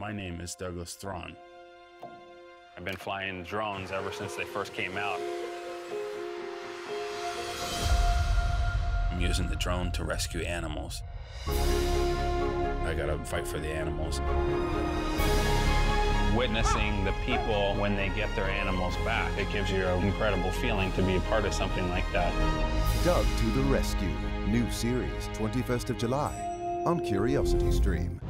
My name is Douglas Thron. I've been flying drones ever since they first came out. I'm using the drone to rescue animals. I gotta fight for the animals. Witnessing the people when they get their animals back, it gives you an incredible feeling to be a part of something like that. Doug to the Rescue. New series, 21st of July on Curiosity Stream.